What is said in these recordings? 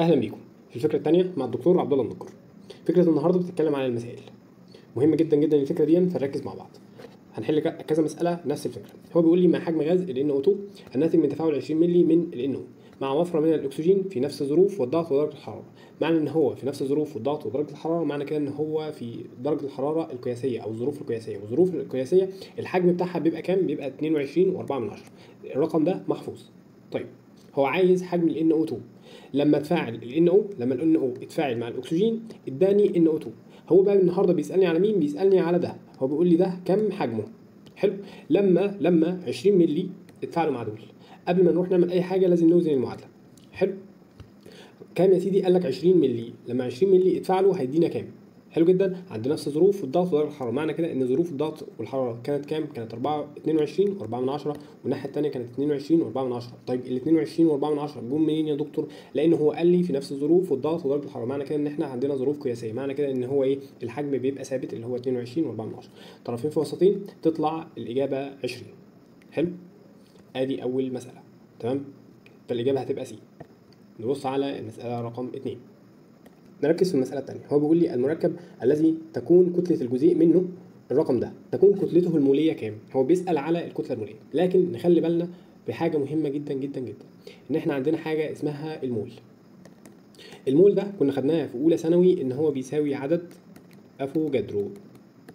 أهلا بيكم. في الفكرة الثانية مع الدكتور عبد الله النقر فكرة النهارده بتتكلم عن المسائل. مهم جدا جدا الفكرة دي فنركز مع بعض. هنحل كذا مسألة نفس الفكرة. هو بيقول لي ما حجم غاز ال NO2 الناتج من تفاعل 20 مللي من ال NO مع وفرة من الأكسجين في نفس الظروف والضغط ودرجه الحرارة. معنى إن هو في نفس الظروف والضغط ودرجه الحرارة معنى كده إن هو في درجة الحرارة القياسية أو الظروف القياسية. والظروف القياسية الحجم بتاعها بيبقى كام؟ بيبقى 22 و4 من عشرة. الرقم ده محفوظ. طيب. هو عايز حجم ال NO2 لما تفاعل ال NO لما ال NO اتفاعل مع الأكسجين اداني NO2 هو بقى النهارده بيسألني على مين؟ بيسألني على ده. هو بيقول لي ده كم حجمه؟ حلو. لما لما 20 مللي اتفاعلوا مع دول. قبل ما نروح نعمل أي حاجة لازم نوزن المعادلة. حلو. كام يا سيدي؟ قال لك 20 مللي. لما 20 مللي اتفاعلوا هيدينا كام؟ حلو جدا. عند نفس ظروف الضغط ودرجه الحرارة. معنى كده إن ظروف الضغط والحرارة كانت كام؟ كانت 4 22 و4 من 10 والناحية الثانية كانت 22 و4 من 10 طيب ال 22 و4 من 10 جم منين يا دكتور؟ لأن هو قال لي في نفس الظروف والضغط ودرجه الحرارة. معنى كده إن إحنا عندنا ظروف قياسية. معنى كده إن هو إيه؟ الحجم بيبقى ثابت اللي هو 22 و4 من 10 طرفين في وسطين تطلع الإجابة 20 حلو؟ آدي أول مسألة. تمام؟ فالإجابة هتبقى سي. نبص على المسألة رقم 2 نركز في المسألة الثانية هو بيقول لي المركب الذي تكون كتلة الجزيء منه الرقم ده تكون كتلته المولية كام؟ هو بيسأل على الكتلة المولية. لكن نخلي بالنا بحاجة مهمة جدا جدا جدا. إن إحنا عندنا حاجة اسمها المول. المول ده كنا خدناها في أولى ثانوي إن هو بيساوي عدد افوجادرو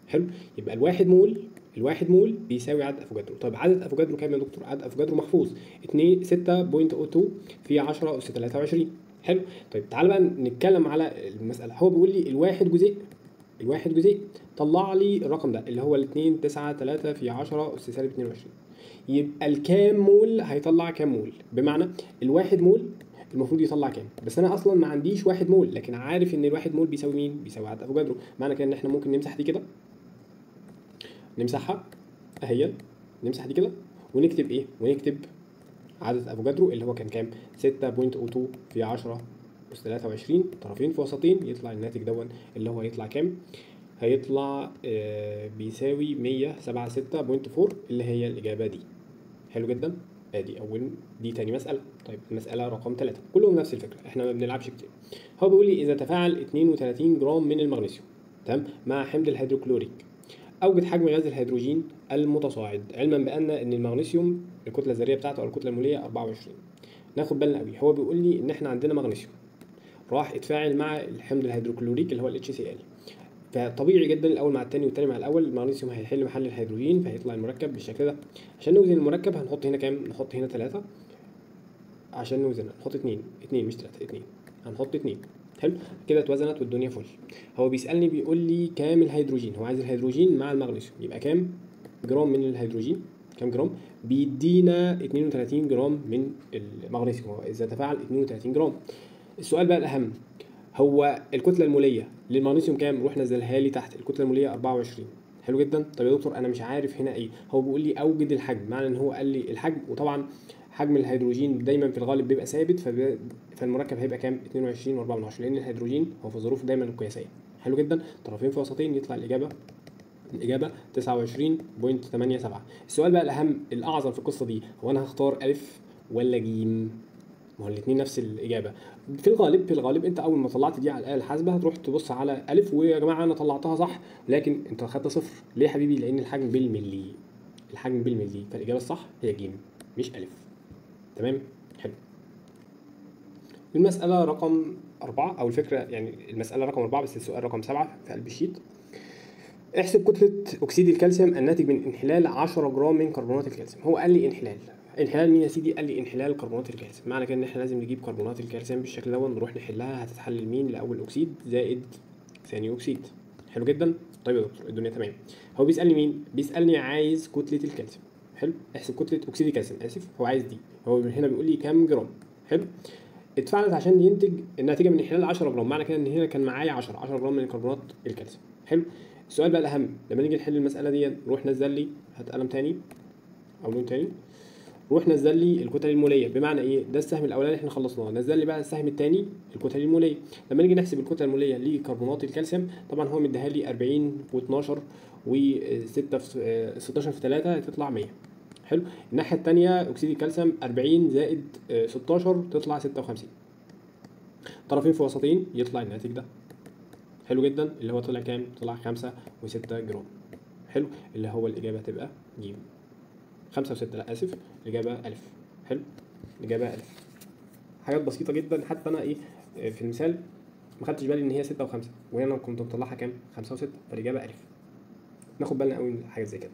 حلو؟ يبقى الواحد مول الواحد مول بيساوي عدد افوجادرو طيب عدد افوجادرو كام يا دكتور؟ عدد افوجادرو محفوظ. 2 6.02 في 10 اس 23 حلو؟ طيب تعال بقى نتكلم على المسألة. هو بيقول لي الواحد جزيء الواحد جزيء طلع لي الرقم ده اللي هو ال 2 9 3 في 10 اس سالب 22 يبقى الكام مول هيطلع كام مول؟ بمعنى الواحد مول المفروض يطلع كام؟ بس أنا أصلا ما عنديش واحد مول لكن عارف إن الواحد مول بيساوي مين؟ بيساوي عدد افوجادرو معنى كده إن إحنا ممكن نمسح دي كده نمسحها أهي نمسح دي كده ونكتب إيه؟ ونكتب عدد افوجادرو اللي هو كان كام؟ 6.02 في 10 أس 23 طرفين في وسطين يطلع الناتج دوت اللي هو هيطلع كام؟ هيطلع آه بيساوي 176.4 اللي هي الإجابة دي. حلو جدا؟ آدي أول دي تاني مسألة. طيب المسألة رقم 3 كلهم نفس الفكرة إحنا ما بنلعبش كتير. هو بيقول لي إذا تفاعل 32 جرام من المغنيسيوم تمام مع حمض الهيدروكلوريك. أوجد حجم غاز الهيدروجين المتصاعد علما بأن إن المغنيسيوم الكتلة الذرية بتاعته أو الكتلة المولية 24 ناخد بالنا قوي هو بيقول لي إن إحنا عندنا مغنيسيوم. راح اتفاعل مع الحمض الهيدروكلوريك اللي هو ال HCl فطبيعي جدا الأول مع الثاني والثاني مع الأول المغنيسيوم هيحل محل الهيدروجين فهيطلع المركب بالشكل ده. عشان نوزن المركب هنحط هنا كام؟ نحط هنا 3 عشان نوزنها نحط 2 2 مش 3 2 هنحط 2 حلو؟ كده اتوزنت والدنيا فل. هو بيسألني بيقول لي كام الهيدروجين؟ هو عايز الهيدروجين مع المغنيسيوم. يبقى كام جرام من الهيدروجين؟ كام جرام؟ بيدينا 32 جرام من المغنيسيوم. هو إذا تفاعل 32 جرام. السؤال بقى الأهم. هو الكتلة المولية للمغنيسيوم كام؟ روح نزلها لي تحت. الكتلة المولية 24 حلو جدا؟ طب يا دكتور أنا مش عارف هنا إيه. هو بيقول لي أوجد الحجم. معنى إن هو قال لي الحجم. وطبعا حجم الهيدروجين دايما في الغالب بيبقى ثابت. فالمركب هيبقى كام؟ 22 و4 من 10 لأن الهيدروجين هو في ظروف دايما قياسية. حلو جدا. طرفين في وسطين يطلع الإجابة الإجابة 29.87 السؤال بقى الأهم الأعظم في القصة دي هو أنا هختار ألف ولا جيم؟ ما هو الاتنين نفس الإجابة. في الغالب في الغالب أنت أول ما طلعت دي على الآلة الحاسبة هتروح تبص على ألف ويا جماعة أنا طلعتها صح لكن أنت خدت صفر. ليه يا حبيبي؟ لأن الحجم بالملي الحجم بالملي. فالإجابة الصح هي جيم مش ألف. تمام؟ حلو. المسألة رقم أربعة أو الفكرة يعني المسألة رقم أربعة بس السؤال رقم سبعة في قلب ال sheet. احسب كتلة أكسيد الكالسيوم الناتج من انحلال 10 جرام من كربونات الكالسيوم. هو قال لي انحلال. انحلال مين يا سيدي؟ قال لي انحلال كربونات الكالسيوم. معنى كده إن إحنا لازم نجيب كربونات الكالسيوم بالشكل ده ونروح نحلها هتتحلل مين؟ لأول أكسيد زائد ثاني أكسيد. حلو جدا؟ طيب يا دكتور الدنيا تمام. هو بيسألني مين؟ بيسألني عايز كتلة الكالسيوم. حلو. احسب كتلة أكسيد الكالسيوم. آسف هو عايز دي. هو هنا بيقول لي كام جرام. حلو. اتفعلت عشان ينتج الناتجه من انحلال 10 جرام. معنى كده إن هنا كان معايا 10 10 جرام من كربونات الكالسيوم. حلو. السؤال بقى الأهم. لما نيجي نحل المسألة دي روح نزل لي هات قلم تاني أو لون تاني. روح نزل لي الكتل المولية. بمعنى إيه؟ ده السهم الأولاني إحنا خلصناه. نزل لي بقى السهم الثاني الكتل المولية. لما نيجي نحسب الكتلة المولية لكربونات الكالسيوم طبعا هو مديها لي 40 و12 و6 في 16 في 3 هتطلع 100 حلو. الناحية الثانية أكسيد الكالسيوم 40 زائد 16 تطلع 56 طرفين في وسطين يطلع الناتج ده. حلو جدا. اللي هو طلع كام؟ طلع خمسة وستة جرام. حلو. اللي هو الإجابة هتبقى ج خمسة وستة لأ آسف. الإجابة ألف. حلو. الإجابة ألف. حاجات بسيطة جدا. حتى أنا إيه في المثال ما خدتش بالي إن هي ستة وخمسة. وهنا كنت مطلعها كام؟ خمسة وستة. فالإجابة ألف. ناخد بالنا قوي من حاجات زي كده.